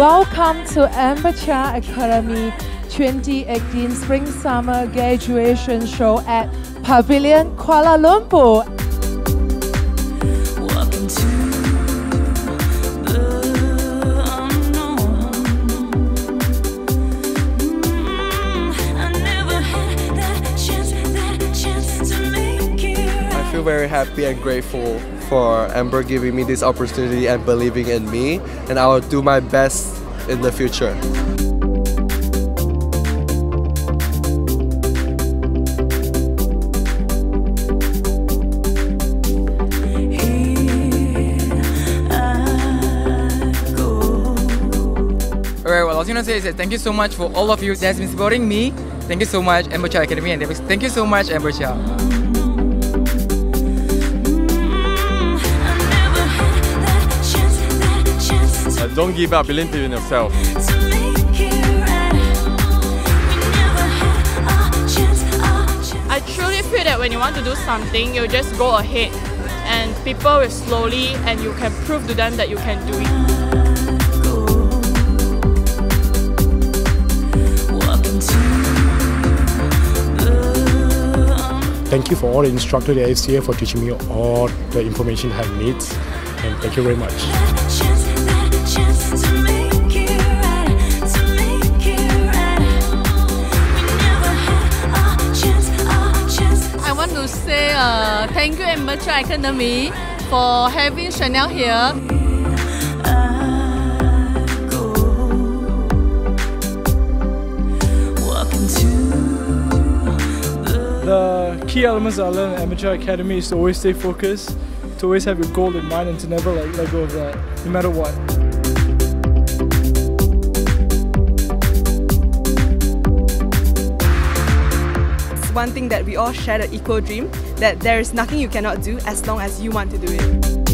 Welcome to Amber Chia Academy 2018 Spring Summer Graduation Show at Pavilion Kuala Lumpur. I feel very happy and grateful for Amber giving me this opportunity and believing in me, and I will do my best in the future. Alright, well, I was gonna say is that thank you so much for all of you that's been supporting me. Thank you so much, Amber Chia Academy, and thank you so much, Amber Chia. Don't give up, believe in yourself. I truly feel that when you want to do something, you just go ahead and people will slowly and you can prove to them that you can do it. Thank you for all the instructors at FCA for teaching me all the information I need. And thank you very much. I want to say uh, thank you Amber Chia Academy for having Chanel here. The key elements that I learned at Amber Chia Academy is to always stay focused, to always have your goal in mind and to never like let go of that, no matter what. One thing that we all share the equal dream that there is nothing you cannot do as long as you want to do it.